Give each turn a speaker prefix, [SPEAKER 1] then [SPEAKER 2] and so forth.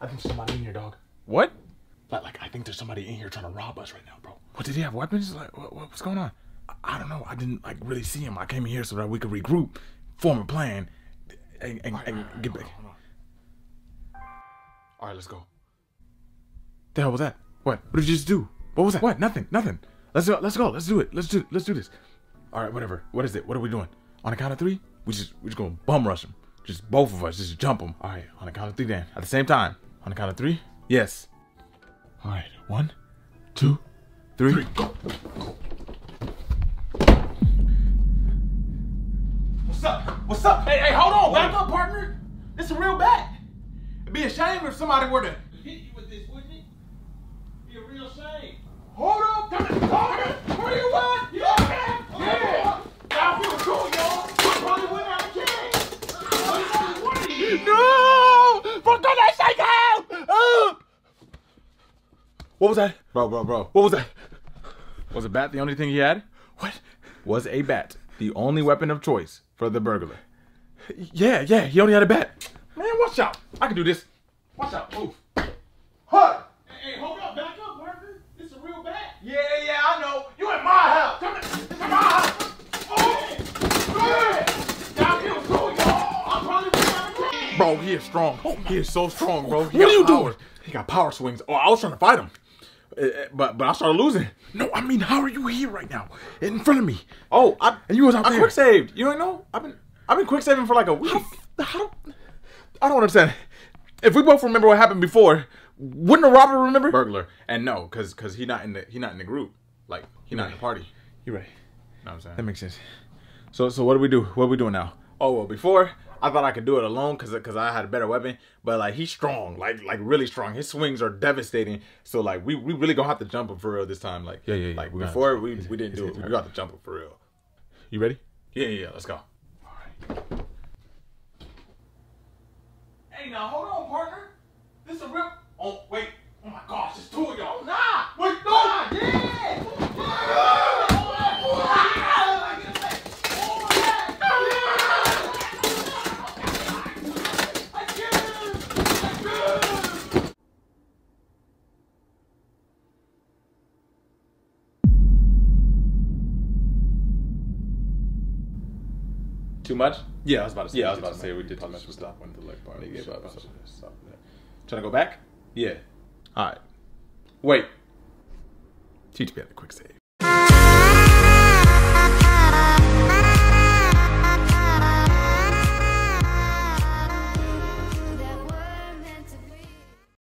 [SPEAKER 1] I think somebody in here, dog.
[SPEAKER 2] What?
[SPEAKER 1] Like, like I think there's somebody in here trying to rob us right now, bro.
[SPEAKER 2] What did he have weapons? Like what, what- what's going on?
[SPEAKER 1] I, I don't know. I didn't like really see him. I came in here so that we could regroup, form a plan, and, and, and get back. All right, let's go.
[SPEAKER 2] The hell was that?
[SPEAKER 1] What? What did you just do?
[SPEAKER 2] What was that?
[SPEAKER 1] What? Nothing. Nothing. Let's go. Let's go. Let's do it. Let's do. Let's do this. All right. Whatever. What is it? What are we doing? On the count of three, we just we just gonna bum rush them. Just both of us. Just jump them. All right. On the count of three, then. At the same time. On the count of three. Yes. All right. One, two, three. Go. What's up? What's up? Hey, hey, hold on. Back up, partner. This is a real bat. It'd be a shame if somebody were to hit you with this, wouldn't it? Be a real shame. Hold up, come on, partner. Where you at? Yeah, yeah. I feel cool, y'all. I probably wouldn't have a chance. No! For goodness sake, help! What was that?
[SPEAKER 2] Bro, bro, bro.
[SPEAKER 1] What was that?
[SPEAKER 2] Was a bat the only thing he had?
[SPEAKER 1] What?
[SPEAKER 2] Was a bat the only weapon of choice for the burglar?
[SPEAKER 1] Yeah, yeah, he only had a bat. Man, watch out. I can do this. Watch out, move. Hut! Hey, hey, hold up, back up, partner. This is a real bat. Yeah, yeah, I know. You in my house. Come in. This is my house. Oh! Yeah! Y'all feel cool, y'all. I'm probably gonna he is strong. Oh He is so strong, bro. He
[SPEAKER 2] What are you
[SPEAKER 1] power.
[SPEAKER 2] doing?
[SPEAKER 1] He got power swings. Oh, I was trying to fight him. Uh, uh, But but I started losing.
[SPEAKER 2] No, I mean, how are you here right now? In front of me.
[SPEAKER 1] Oh, I,
[SPEAKER 2] And you was out
[SPEAKER 1] I
[SPEAKER 2] there.
[SPEAKER 1] quick saved. You ain't know? I've been I've been quick saving for like a week.
[SPEAKER 2] How?
[SPEAKER 1] I don't understand. If we both remember what happened before, wouldn't a robber remember?
[SPEAKER 2] Burglar. And no, cause cause he not in the he not in the group. Like he not in the party.
[SPEAKER 1] You're right.
[SPEAKER 2] know what I'm saying?
[SPEAKER 1] That makes sense. So so what do we do? What are we doing now?
[SPEAKER 2] Oh well, before I thought I could do it alone because because I had a better weapon, but like he's strong, like like really strong. His swings are devastating. So like we, we really gonna have to jump him for real this time. Like
[SPEAKER 1] Yeah, yeah, yeah.
[SPEAKER 2] Like
[SPEAKER 1] We
[SPEAKER 2] before we we didn't do
[SPEAKER 1] his
[SPEAKER 2] it. We got to jump him for real.
[SPEAKER 1] You ready?
[SPEAKER 2] Yeah yeah yeah. Let's go.
[SPEAKER 1] Hey now hold on, partner. This is a real Oh wait. Oh my gosh, there's two of y'all. Nah! Wait, no! Yeah!
[SPEAKER 2] Too much?
[SPEAKER 1] Yeah, I was about to say.
[SPEAKER 2] Yeah, I was about to say we did too much.
[SPEAKER 1] We stopped when the leg bar.
[SPEAKER 2] They gave up.
[SPEAKER 1] That.
[SPEAKER 2] Trying to go back?
[SPEAKER 1] Yeah.
[SPEAKER 2] All right. Wait.
[SPEAKER 1] Teach me how to quick save.